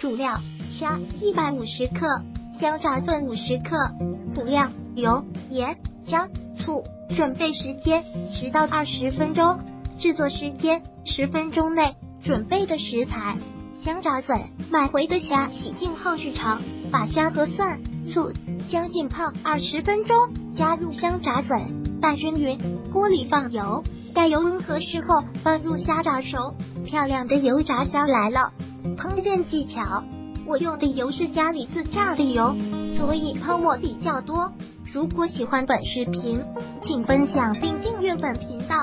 主料虾一百五十克，香炸粉五十克。辅料油、盐、姜、醋。准备时间十到二十分钟，制作时间十分钟内。准备的食材：香炸粉，买回的虾洗净后去炒，把虾和蒜、醋、姜浸泡二十分钟，加入香炸粉，拌均匀。锅里放油，待油温和时候放入虾炸熟。漂亮的油炸虾来了。烹饪技巧：我用的油是家里自榨的油，所以泡沫比较多。如果喜欢本视频，请分享并订阅本频道。